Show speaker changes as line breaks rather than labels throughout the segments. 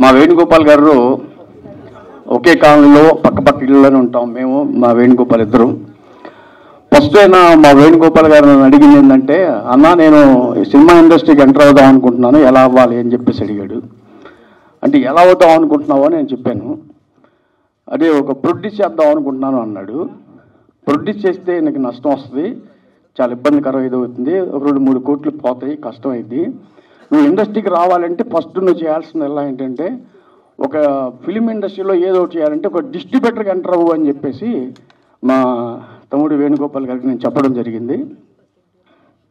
మా వేణుగోపాల్ గారు ఒకే కాలనీలో పక్క పక్క ఇళ్ళలోనే ఉంటాం. మేము మా వేణుగోపాల్ ఇద్దరు. ఫస్ట్ అయినా మా వేణుగోపాల్ గారు నన్ను అడిగింది ఏంటంటే అన్న నేను ఈ సినిమా ఇండస్ట్రీకి ఎంటర్ అవుదాం అనుకుంటున్నాను. ఎలా అవ్వాలి? అని చెప్పేసి అడిగాడు. అంటే ఎలా అవుతాం అనుకుంటున్నావు? అని నేను చెప్పాను. అదే ఒక ప్రొడ్యూస్ చేద్దాం అనుకుంటున్నాను అన్నాడు. ప్రొడ్యూస్ చేస్తే నీకు నష్టం వస్తుంది. చాలా ఇబ్బందికరం ఇది అవుతుంది ఒక రెండు మూడు కోట్లు పోతాయి. కష్టం అయింది నువ్వు ఇండస్ట్రీకి రావాలంటే ఫస్ట్ నువ్వు చేయాల్సింది ఎలా ఏంటంటే ఒక ఫిలిం ఇండస్ట్రీలో ఏదో ఒకటి చేయాలంటే ఒక డిస్ట్రిబ్యూటర్కి ఎంటర్ అవ్వు అని చెప్పేసి మా తమ్ముడు వేణుగోపాల్ గారికి నేను చెప్పడం జరిగింది.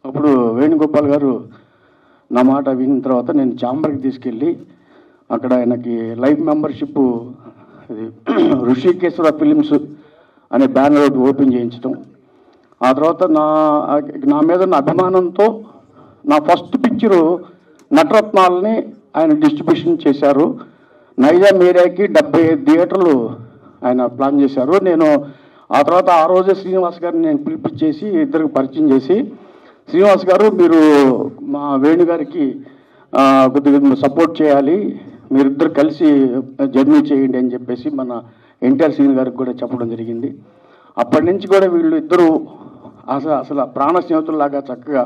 అప్పుడు వేణుగోపాల్ గారు నా మాట విన్న తర్వాత నేను చాంబర్కి తీసుకెళ్ళి అక్కడ ఆయనకి లైఫ్ మెంబర్షిప్ ఇది ఋషికేశ్వర ఫిలిమ్స్ అనే బ్యానర్ ఒకటి ఓపెన్ చేయించడం ఆ తర్వాత నా నా మీద ఉన్న అభిమానంతో నా ఫస్ట్ పిక్చరు నటరత్నాలని ఆయన డిస్ట్రిబ్యూషన్ చేశారు. నైజాం ఏరియాకి డెబ్బై ఐదు థియేటర్లు ఆయన ప్లాన్ చేశారు. నేను ఆ తర్వాత ఆ రోజే శ్రీనివాస్ గారిని నేను పిలిపించేసి ఇద్దరికి పరిచయం చేసి శ్రీనివాస్ గారు మీరు మా వేణు గారికి కొద్దిగా సపోర్ట్ చేయాలి. మీరిద్దరు కలిసి జర్నీ చేయండి అని చెప్పేసి మన ఎన్టీఆర్ శ్రీని గారికి కూడా చెప్పడం జరిగింది. అప్పటి నుంచి కూడా వీళ్ళు ఇద్దరు అసలు అసలు ప్రాణ స్నేహితుల్లాగా చక్కగా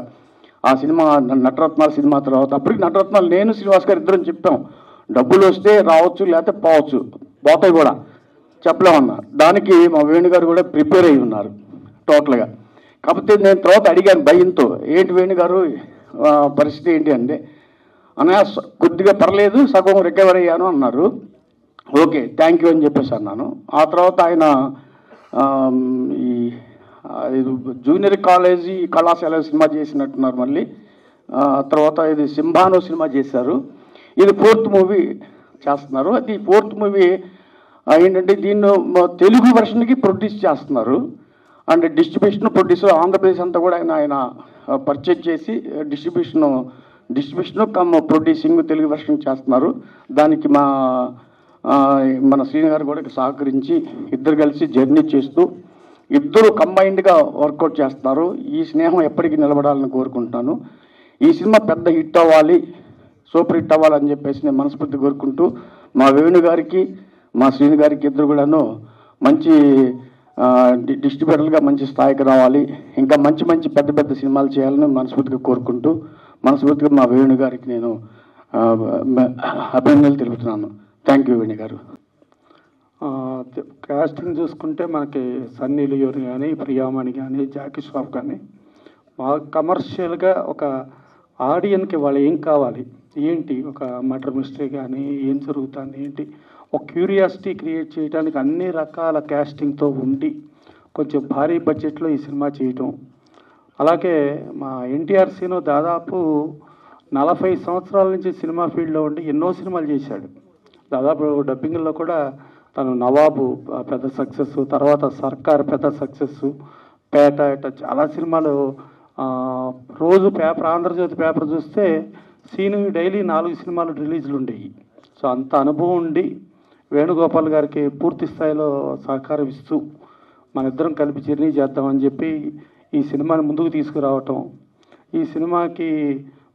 ఆ సినిమా నటరత్నాల సినిమా తర్వాత అప్పటికి నటరత్నాలు నేను శ్రీనివాస్ గారు ఇద్దరం చెప్పాం. డబ్బులు వస్తే రావచ్చు లేకపోతే పోవచ్చు. పోతాయి కూడా. చెప్పలేమన్నా దానికి మా వేణు గారు కూడా ప్రిపేర్ అయి ఉన్నారు టోటల్గా. కాకపోతే నేను తర్వాత అడిగాను భయంతో ఏంటి వేణు గారు పరిస్థితి ఏంటి? అంటే అన్నయ్య కొద్దిగా పర్లేదు సగం రికవర్ అయ్యాను అన్నారు. ఓకే థ్యాంక్ యూ అని చెప్పేసి అన్నాను. ఆ తర్వాత ఆయన ఈ ఇది జూనియర్ కాలేజీ కళాశాల సినిమా చేసినట్టున్నారు మళ్ళీ. తర్వాత ఇది సింబానో సినిమా చేశారు. ఇది ఫోర్త్ మూవీ చేస్తున్నారు. అది ఫోర్త్ మూవీ ఏంటంటే దీన్ని తెలుగు వెర్షన్కి ప్రొడ్యూస్ చేస్తున్నారు. అండ్ డిస్ట్రిబ్యూషన్ ప్రొడ్యూసర్ ఆంధ్రప్రదేశ్ అంతా కూడా ఆయన ఆయన పర్చేజ్ చేసి distribution distribution come producing Telugu version చేస్తున్నారు. దానికి మా మన శ్రీనగర్ గారు కూడా సహకరించి ఇద్దరు కలిసి జర్నీ చేస్తూ ఇద్దరు కంబైన్డ్గా వర్కౌట్ చేస్తున్నారు ఈ స్నేహం ఎప్పటికీ నిలబడాలని కోరుకుంటున్నాను ఈ సినిమా పెద్ద హిట్ అవ్వాలి సూపర్ హిట్ అవ్వాలని చెప్పేసి నేను మనస్ఫూర్తి కోరుకుంటూ మా వేణు గారికి మా శ్రీను గారికి ఇద్దరు కూడాను మంచి డిస్ట్రిబ్యూటర్లుగా మంచి స్థాయికి రావాలి. ఇంకా మంచి మంచి పెద్ద పెద్ద సినిమాలు చేయాలని మనస్ఫూర్తిగా కోరుకుంటూ మనస్ఫూర్తిగా మా వేణు గారికి నేను అభినందనలు తెలుపుతున్నాను. థ్యాంక్ యూ వేణు గారు.
కాస్టింగ్ చూసుకుంటే మనకి సన్నీ లియోన్ కానీ ప్రియామణి కానీ జాకీ షాప్ కానీ మా కమర్షియల్గా ఒక ఆడియన్కి వాళ్ళు ఏం కావాలి? ఏంటి ఒక మర్డర్ మిస్టరీ కానీ ఏం జరుగుతుంది? ఏంటి? ఒక క్యూరియాసిటీ క్రియేట్ చేయడానికి అన్ని రకాల క్యాస్టింగ్తో ఉండి కొంచెం భారీ బడ్జెట్లో ఈ సినిమా చేయటం. అలాగే మా ఎన్టీఆర్ సీను దాదాపు నలభై సంవత్సరాల నుంచి సినిమా ఫీల్డ్లో ఉండి ఎన్నో సినిమాలు చేశాడు. దాదాపు డబ్బింగ్లో కూడా తను నవాబు పెద్ద సక్సెస్ తర్వాత సర్కార్ పెద్ద సక్సెస్ పేట ఇట్లా చాలా సినిమాలు రోజు పేపర్ ఆంధ్రజ్యోతి పేపర్ చూస్తే సీను డైలీ నాలుగు సినిమాలు రిలీజ్లు ఉండేవి సో అంత అనుభవం ఉండి వేణుగోపాల్ గారికి పూర్తి స్థాయిలో సహకారం ఇస్తూ మన ఇద్దరం కలిపి జర్నీ చేద్దామని చెప్పి ఈ సినిమాని ముందుకు తీసుకురావటం. ఈ సినిమాకి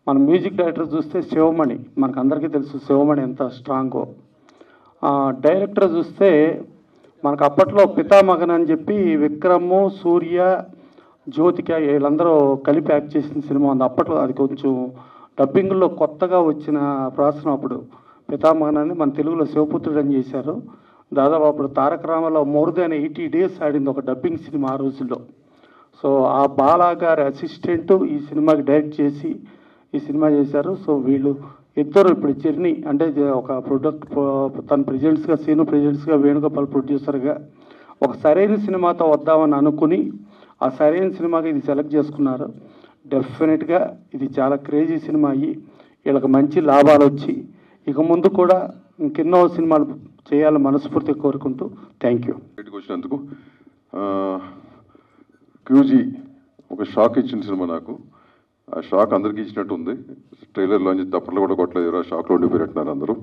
మన మ్యూజిక్ డైరెక్టర్ చూస్తే శివమణి. మనకు అందరికీ తెలుసు శివమణి ఎంత స్ట్రాంగో. డైరెక్టర్ చూస్తే మనకు అప్పట్లో పితామగన్ అని చెప్పి విక్రము సూర్య జ్యోతిక వీళ్ళందరూ కలిపి యాక్ట్ చేసిన సినిమా ఉంది. అప్పట్లో అది కొంచెం డబ్బింగ్లో కొత్తగా వచ్చిన ప్రాసనం అప్పుడు. పితామగన్ అని మన తెలుగులో శివపుత్రుడు అని చేశారు. దాదాపు అప్పుడు తారక రామలో మోర్ దాన్ ఎయిటీ డేస్ ఆడింది ఒక డబ్బింగ్ సినిమా ఆ రోజుల్లో. సో ఆ బాలా గారి అసిస్టెంట్ ఈ సినిమాకి డైరెక్ట్ చేసి ఈ సినిమా చేశారు. సో వీళ్ళు ఇద్దరు ఇప్పుడు జర్నీ అంటే ఒక ప్రొడక్ట్ తన ప్రెజెంట్స్గా సీను ప్రెజెంట్స్గా వేణుగోపాల్ ప్రొడ్యూసర్గా ఒక సరైన సినిమాతో వద్దామని అనుకుని ఆ సరైన సినిమాకి ఇది సెలెక్ట్ చేసుకున్నారు. డెఫినెట్గా ఇది చాలా క్రేజీ సినిమా అయ్యి వీళ్ళకి మంచి లాభాలు వచ్చి ఇక ముందు కూడా ఇంకెన్నో సినిమాలు చేయాలని మనస్ఫూర్తిగా కోరుకుంటూ థ్యాంక్ యూ
బయటకు వచ్చినందుకు క్యూజీ ఒక షాక్ ఇచ్చిన సినిమా నాకు. ఆ షాక్ అందరికీ ఇచ్చినట్టు ఉంది ట్రైలర్లో నుంచి తప్పట్లు కూడా కొట్టలేదు ఆ షాక్లో ఉండిపోయినట్టున్నారు అందరూ.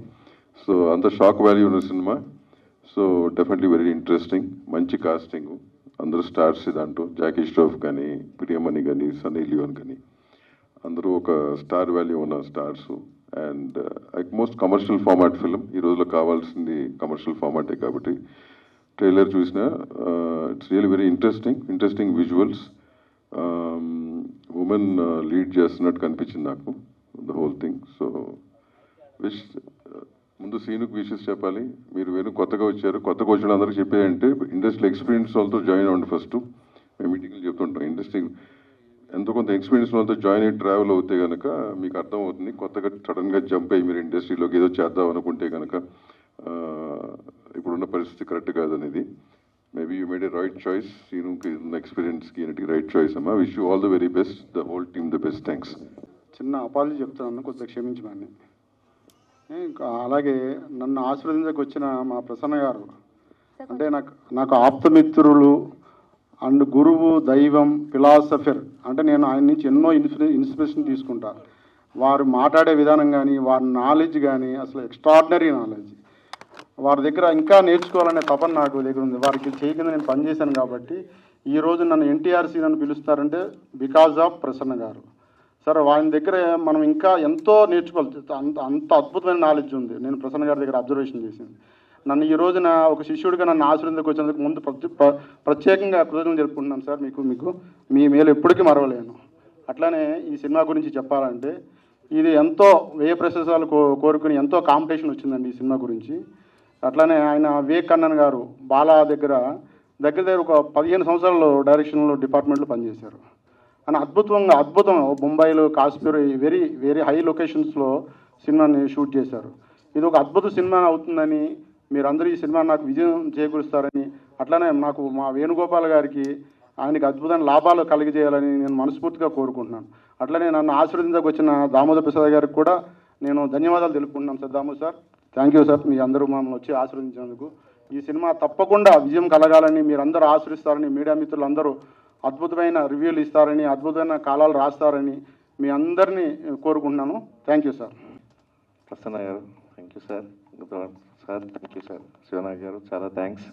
సో అంత షాక్ వాల్యూ ఉన్న cinema. So definitely very interesting. మంచి కాస్టింగ్. అందరూ స్టార్స్ దాంట్లో. జాకీ ష్రోఫ్ కానీ ప్రియమణి కానీ సన్నీ లియోన్ కానీ. అందరూ ఒక స్టార్ వాల్యూ ఉన్న stars. And most commercial format film. ఈ రోజులో కావాల్సింది కమర్షియల్ ఫార్మాటే కాబట్టి. ట్రైలర్ చూసిన it's real very interesting. Interesting visuals. Women lead uh, చేస్తున్నట్టు కనిపించింది నాకు the whole thing so wish ముందు సీనుకు విషెస్ చెప్పాలి. మీరు వేణు కొత్తగా వచ్చారు. కొత్తగా వచ్చిన అందరికి చెప్పేదంటే ఇండస్ట్రీ ఎక్స్పీరియన్స్ వాళ్ళతో జాయిన్ అవ్వండి ఫస్ట్ మేము మీటింగ్లు చెప్తుంటాం. ఇండస్ట్రీ ఎంతో కొంత ఎక్స్పీరియన్స్ వాళ్ళతో జాయిన్ అయ్యి ట్రావెల్ అవుతే కనుక మీకు అర్థం అవుతుంది కొత్తగా సడన్గా జంప్ అయ్యి మీరు ఇండస్ట్రీలోకి ఏదో చేద్దాం అనుకుంటే కనుక uh, ఇప్పుడున్న పరిస్థితి కరెక్ట్ కాదనేది. Maybe you made a right choice సీనుకి ఎక్స్పీరియన్స్కి రైట్ చాయిస్ అమ్మా wish you all the very best the whole team the best thanks
చిన్న అపాలజీ చెప్తున్నాను కొద్దిగా క్షమించమని. ఇంకా అలాగే నన్ను ఆశీర్వదించకు వచ్చిన మా ప్రసన్న గారు అంటే నాకు నాకు ఆప్తమిత్రులు అండ్ గురువు దైవం ఫిలాసఫర్ అంటే నేను ఆయన నుంచి ఎన్నో ఇన్స్పిరేషన్ తీసుకుంటా. వారు మాట్లాడే విధానం కానీ వారి నాలెడ్జ్ కానీ అసలు ఎక్స్ట్రాడినరీ నాలెడ్జ్ వారి దగ్గర ఇంకా నేర్చుకోవాలనే తపన నాకు దగ్గర ఉంది వారికి చేయకుండా నేను పనిచేశాను కాబట్టి ఈ రోజు నన్ను ఎన్టీఆర్సీ నన్ను పిలుస్తారంటే బికాజ్ ఆఫ్ ప్రసన్న గారు. సరే వారి దగ్గర మనం ఇంకా ఎంతో నేర్చుకోవాలి. అంత అంత అద్భుతమైన నాలెడ్జ్ ఉంది. నేను ప్రసన్న గారి దగ్గర అబ్జర్వేషన్ చేసింది నన్ను ఈ రోజున ఒక శిష్యుడిగా నన్ను ఆశ్రయించకు వచ్చినందుకు ముందు ప్రత్యే- ప్ర- ప్రత్యేకంగా కృతజ్ఞతలు జరుపుకుంటున్నాను సార్. మీకు మీకు మీ మేలు ఎప్పటికీ మరవలేను. అట్లానే ఈ సినిమా గురించి చెప్పాలంటే ఇది ఎంతో వ్యయ ప్రశంసాలు కోరుకుని ఎంతో కాంపిటీషన్ వచ్చిందండి ఈ సినిమా గురించి. అట్లానే ఆయన వివేకన్నన్ గారు బాలా దగ్గర దగ్గర దగ్గర ఒక పదిహేను సంవత్సరాలు డైరెక్షన్లో డిపార్ట్మెంట్లో పనిచేశారు. అని అద్భుతంగా అద్భుతం. బొంబాయిలో కాశ్మీర్ వెరీ వెరీ హై లొకేషన్స్లో సినిమాని షూట్ చేశారు. ఇది ఒక అద్భుత సినిమా అవుతుందని మీరందరూ ఈ సినిమా నాకు విజయం చేకూరుస్తారని అట్లానే నాకు మా వేణుగోపాల్ గారికి ఆయనకి అద్భుతమైన లాభాలు కలిగజేయాలని నేను మనస్ఫూర్తిగా కోరుకుంటున్నాను. అట్లనే నన్ను ఆశీర్వదించకు వచ్చిన దామోదర్ ప్రసాద్ గారికి కూడా నేను ధన్యవాదాలు తెలుపుకుంటున్నాను sir. Damodar sir. Thank you sir మీ అందరూ మమ్మల్ని వచ్చి ఆశీర్వదించినందుకు. ఈ సినిమా తప్పకుండా విజయం కలగాలని మీరందరూ ఆశీర్విస్తారని మీడియా మిత్రులందరూ అద్భుతమైన రివ్యూలు ఇస్తారని అద్భుతమైన కాలాలు రాస్తారని మీ అందరినీ కోరుకుంటున్నాను. Thank you sir
Prasanna garu thank you sir sir thank you sir Shivanag garu చాలా థ్యాంక్స్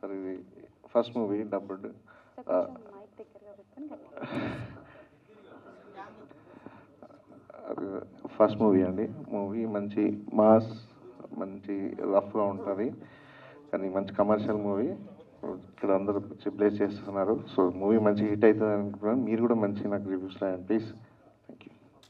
సార్ ఇది first movie dubbed first movie అండి. మూవీ మంచి మాస్ మంచి రఫ్గా ఉంటుంది. కానీ మంచి కమర్షియల్ మూవీ. ఇక్కడ అందరూ ప్లేస్ చేస్తున్నారు. సో మూవీ మంచి హిట్ అవుతుంది అనుకుంటున్నాను మీరు కూడా మంచి నాకు రివ్యూస్ రాయండి ప్లీజ్.